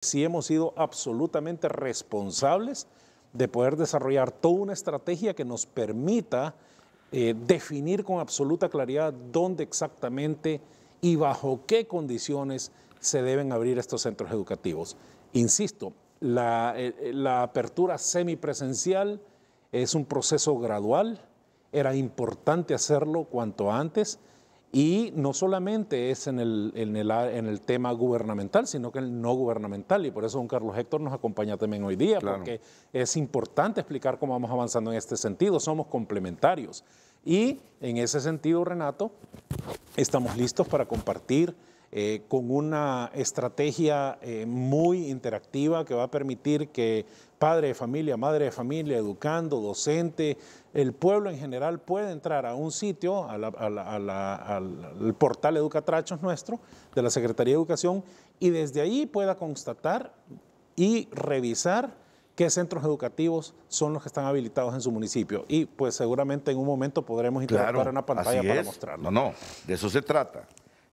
sí hemos sido absolutamente responsables de poder desarrollar toda una estrategia que nos permita eh, definir con absoluta claridad dónde exactamente y bajo qué condiciones se deben abrir estos centros educativos. Insisto, la, eh, la apertura semipresencial es un proceso gradual, era importante hacerlo cuanto antes y no solamente es en el, en, el, en el, tema gubernamental, sino que en el no gubernamental. Y por eso don Carlos Héctor nos acompaña también hoy día, porque es importante explicar cómo vamos avanzando en este sentido. Somos complementarios. Y en ese sentido, Renato, estamos listos para compartir eh, con una estrategia eh, muy interactiva que va a permitir que padre de familia, madre de familia, educando, docente, el pueblo en general pueda entrar a un sitio, al portal Educatrachos nuestro, de la Secretaría de Educación, y desde ahí pueda constatar y revisar qué centros educativos son los que están habilitados en su municipio. Y pues seguramente en un momento podremos interactuar en una pantalla para mostrarlo. No, no, de eso se trata.